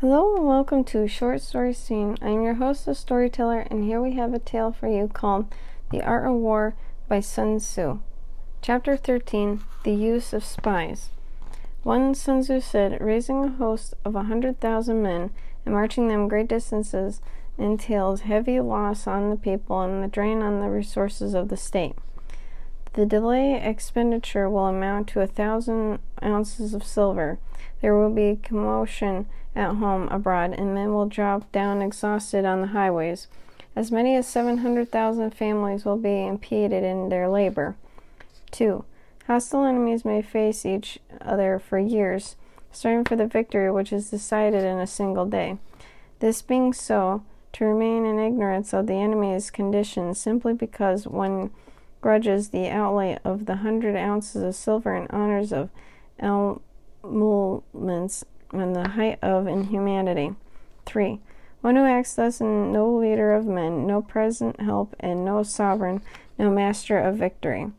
Hello and welcome to Short Story Scene. I'm your host, the storyteller, and here we have a tale for you called The Art of War by Sun Tzu. Chapter 13 The Use of Spies. One Sun Tzu said, Raising a host of a hundred thousand men and marching them great distances entails heavy loss on the people and the drain on the resources of the state. The delay expenditure will amount to a thousand ounces of silver. There will be commotion at home, abroad, and men will drop down exhausted on the highways. As many as 700,000 families will be impeded in their labor. 2. Hostile enemies may face each other for years, starting for the victory which is decided in a single day. This being so, to remain in ignorance of the enemy's condition simply because one grudges the outlay of the hundred ounces of silver in honors of emoluments and the height of inhumanity. 3. One who acts thus in no leader of men, no present help, and no sovereign, no master of victory.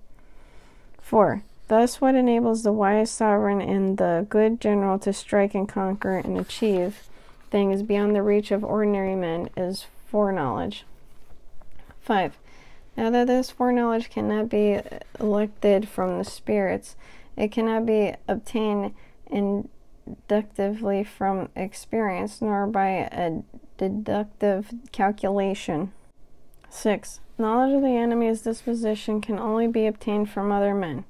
4. Thus, what enables the wise sovereign and the good general to strike and conquer and achieve things beyond the reach of ordinary men is foreknowledge. 5. Now that this foreknowledge cannot be elected from the spirits, it cannot be obtained in deductively from experience, nor by a deductive calculation. 6. Knowledge of the enemy's disposition can only be obtained from other men.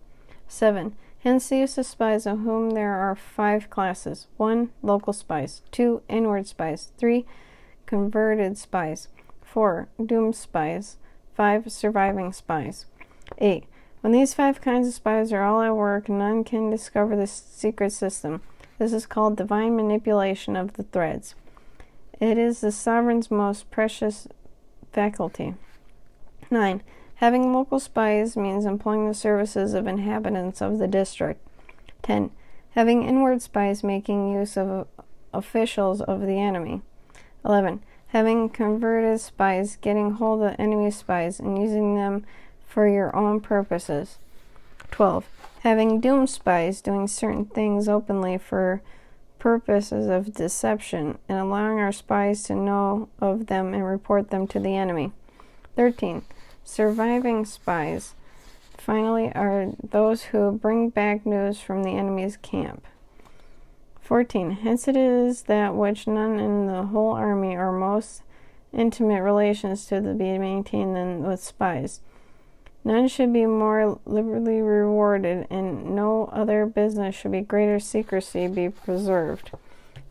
7. Hence the use of spies, of whom there are five classes 1. Local spies, 2. Inward spies, 3. Converted spies, 4. Doomed spies, 5. Surviving spies. 8. When these five kinds of spies are all at work, none can discover the secret system. This is called divine manipulation of the threads. It is the sovereign's most precious faculty. 9. Having local spies means employing the services of inhabitants of the district. 10. Having inward spies making use of officials of the enemy. 11. Having converted spies getting hold of enemy spies and using them for your own purposes. 12 having doomed spies doing certain things openly for purposes of deception and allowing our spies to know of them and report them to the enemy. 13. Surviving spies, finally, are those who bring back news from the enemy's camp. 14. Hence it is that which none in the whole army are most intimate relations to be maintained than with spies. None should be more liberally rewarded, and no other business should be greater secrecy be preserved.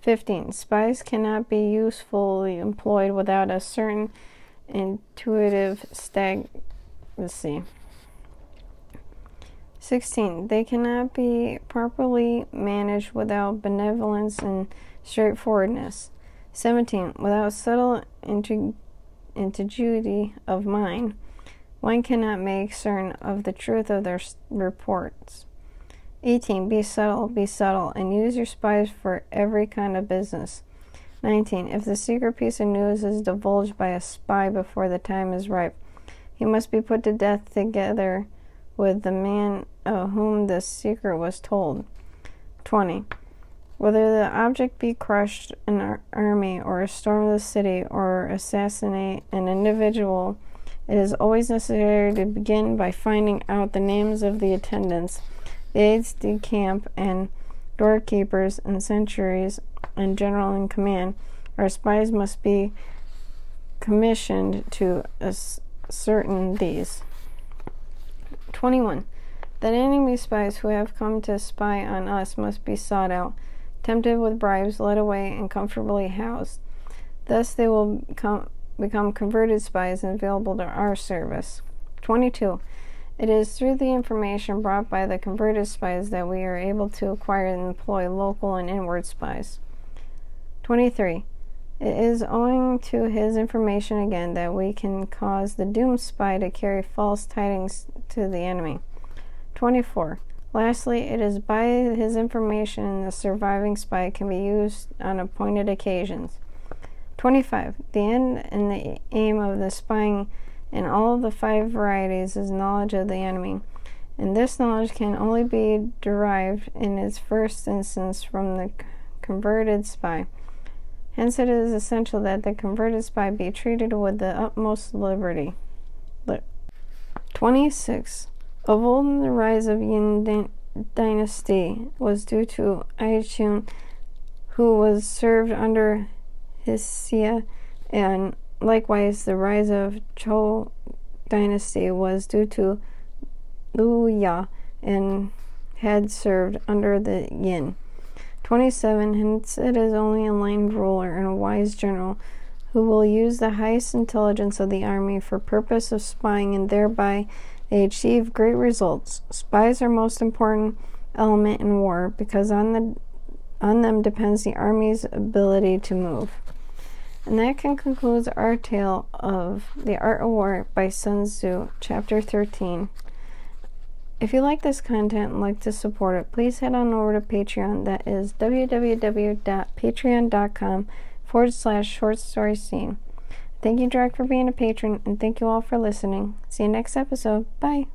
15. Spies cannot be usefully employed without a certain intuitive stagnacy. 16. They cannot be properly managed without benevolence and straightforwardness. 17. Without subtle ingenuity of mind. One cannot make certain of the truth of their reports. 18. Be subtle, be subtle, and use your spies for every kind of business. 19. If the secret piece of news is divulged by a spy before the time is ripe, he must be put to death together with the man of whom the secret was told. 20. Whether the object be crushed an army, or a storm the city, or assassinate an individual, it is always necessary to begin by finding out the names of the attendants, the aides de camp, and doorkeepers and sentries and general in command. Our spies must be commissioned to ascertain these. 21. That enemy spies who have come to spy on us must be sought out, tempted with bribes, led away, and comfortably housed. Thus they will come become converted spies and available to our service. 22. It is through the information brought by the converted spies that we are able to acquire and employ local and inward spies. 23. It is owing to his information again that we can cause the doomed spy to carry false tidings to the enemy. 24. Lastly, it is by his information the surviving spy can be used on appointed occasions. 25. The end and the aim of the spying in all the five varieties is knowledge of the enemy. And this knowledge can only be derived in its first instance from the converted spy. Hence, it is essential that the converted spy be treated with the utmost liberty. 26. Of old, the rise of Yin dynasty was due to Aichun, who was served under And likewise the rise of Zhou dynasty was due to Liu Ya and had served under the Yin. 27. Hence, it is only a enlightened ruler and a wise general who will use the highest intelligence of the army for purpose of spying and thereby they achieve great results. Spies are most important element in war because on the on them depends the army's ability to move. And that can conclude our tale of The Art of War by Sun Tzu, chapter 13. If you like this content and like to support it, please head on over to Patreon. That is www.patreon.com forward slash short story scene. Thank you, Direct, for being a patron, and thank you all for listening. See you next episode. Bye.